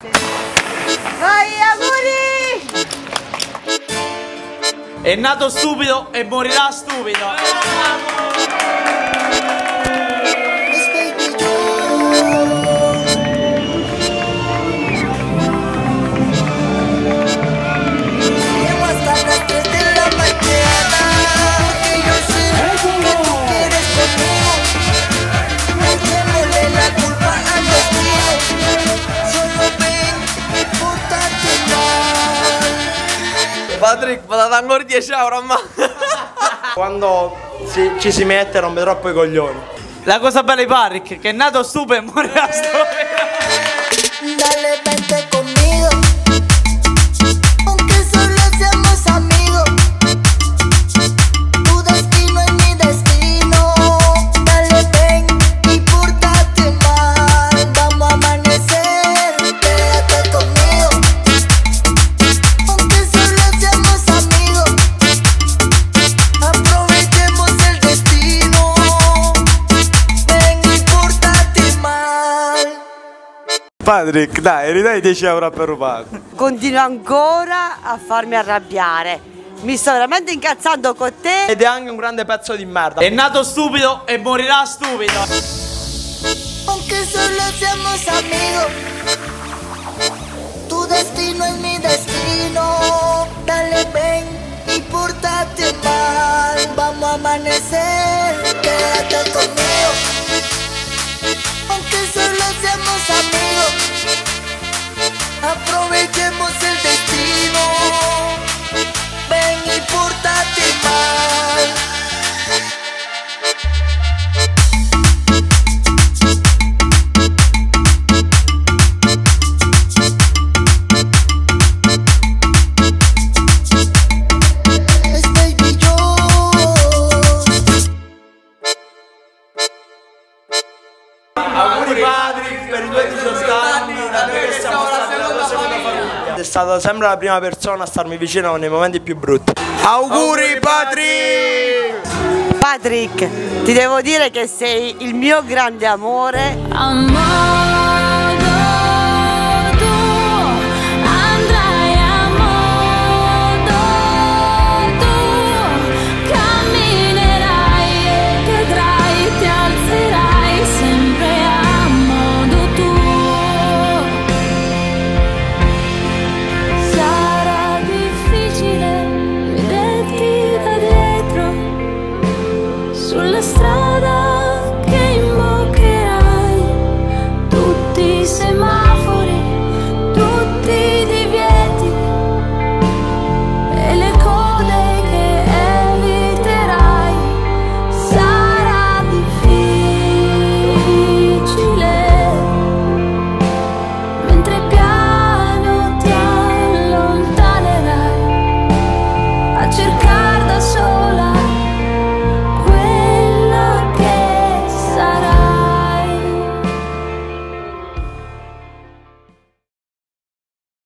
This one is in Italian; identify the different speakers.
Speaker 1: Vai, auguri!
Speaker 2: È nato stupido e morirà stupido.
Speaker 3: Patrick, vado ancora 10 euro a mano. Quando si- ci si mette rompe troppo i coglioni.
Speaker 2: La cosa bella di Patrick che è nato stupido e morirà stupido.
Speaker 4: Dale, vente conmigo
Speaker 3: Patrick, dai, ridai 10 euro per rubato.
Speaker 1: Continua ancora a farmi arrabbiare. Mi sto veramente incazzando con te.
Speaker 3: Ed è anche un grande pezzo di merda.
Speaker 2: È nato stupido e morirà stupido.
Speaker 4: Aunque solo seamos amigos, tu destino es mi destino. Dale, ven y pórtate mal. Vamos a amanecer, aprovechemos el destino. Ven y pórtate mal. Es
Speaker 3: per i tuoi 18 anni, da noi che siamo stati la tua seconda famiglia. Sei stata sempre la prima persona a starmi vicino nei momenti più brutti. Auguri Patrick!
Speaker 1: Patrick, ti devo dire che sei il mio grande amore.
Speaker 5: Amore